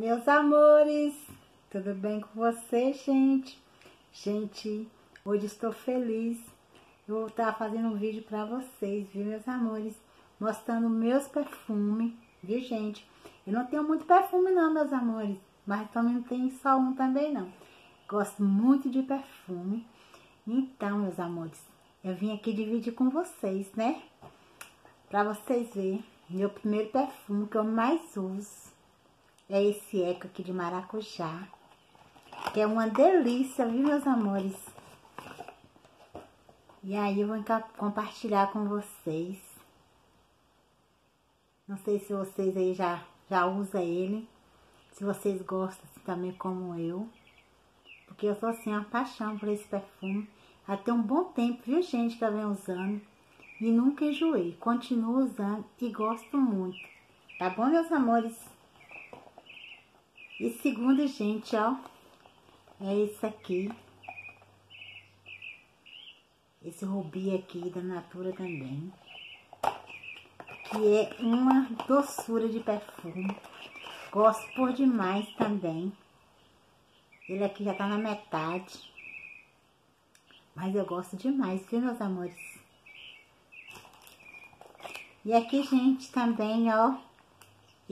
Meus amores, tudo bem com vocês, gente? Gente, hoje estou feliz. Eu vou estar fazendo um vídeo para vocês, viu, meus amores? Mostrando meus perfumes, viu, gente? Eu não tenho muito perfume não, meus amores, mas também não tenho só um também não. Gosto muito de perfume. Então, meus amores, eu vim aqui dividir com vocês, né? Para vocês verem, meu primeiro perfume que eu mais uso é esse eco aqui de maracujá. Que é uma delícia, viu, meus amores? E aí eu vou compartilhar com vocês. Não sei se vocês aí já, já usam ele. Se vocês gostam assim, também como eu. Porque eu sou assim, uma paixão por esse perfume. Até um bom tempo, viu, gente, que eu venho usando. E nunca enjoei. Continuo usando e gosto muito. Tá bom, meus amores? E segundo, gente, ó, é esse aqui. Esse rubi aqui da Natura também. Que é uma doçura de perfume. Gosto por demais também. Ele aqui já tá na metade. Mas eu gosto demais, viu, meus amores? E aqui, gente, também, ó,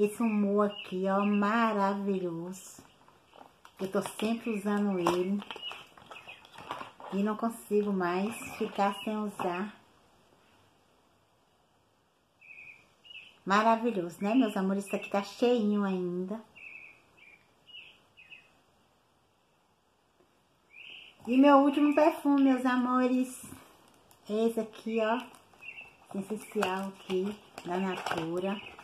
esse humor aqui, ó, maravilhoso. Eu tô sempre usando ele. E não consigo mais ficar sem usar. Maravilhoso, né, meus amores? Isso aqui tá cheinho ainda. E meu último perfume, meus amores, esse aqui, ó. Essencial aqui, da Natura.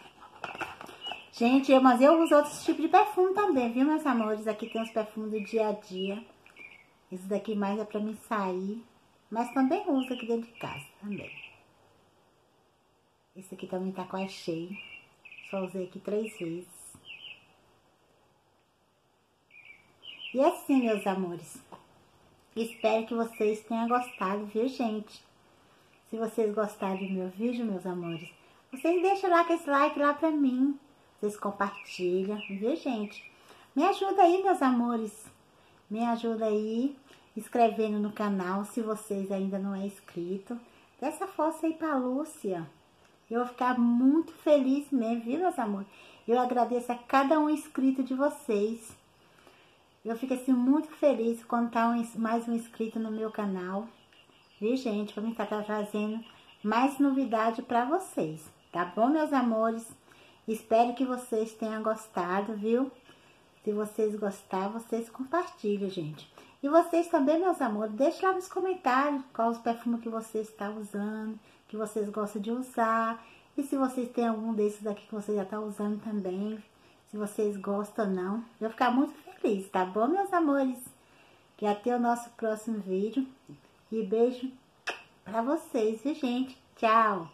Gente, mas eu uso outros tipos de perfume também, viu, meus amores? Aqui tem os perfumes do dia a dia. Esse daqui mais é pra mim sair. Mas também uso aqui dentro de casa, também. Esse aqui também tá quase cheio. Só usei aqui três vezes. E assim, meus amores. Espero que vocês tenham gostado, viu, gente? Se vocês gostaram do meu vídeo, meus amores, vocês deixam lá com esse like lá pra mim vocês compartilham, viu, gente? Me ajuda aí, meus amores. Me ajuda aí, inscrevendo no canal, se vocês ainda não é inscrito. Dessa força aí pra Lúcia. Eu vou ficar muito feliz mesmo, viu, meus amores? Eu agradeço a cada um inscrito de vocês. Eu fico assim muito feliz quando tá um, mais um inscrito no meu canal. Viu, gente? Mim estar trazendo mais novidade pra vocês. Tá bom, meus amores? Espero que vocês tenham gostado, viu? Se vocês gostaram, vocês compartilhem, gente. E vocês também, meus amores, deixem lá nos comentários qual os perfumes que vocês estão usando, que vocês gostam de usar. E se vocês têm algum desses aqui que vocês já estão usando também, se vocês gostam ou não. Eu vou ficar muito feliz, tá bom, meus amores? Que até o nosso próximo vídeo. E beijo pra vocês, viu, gente? Tchau!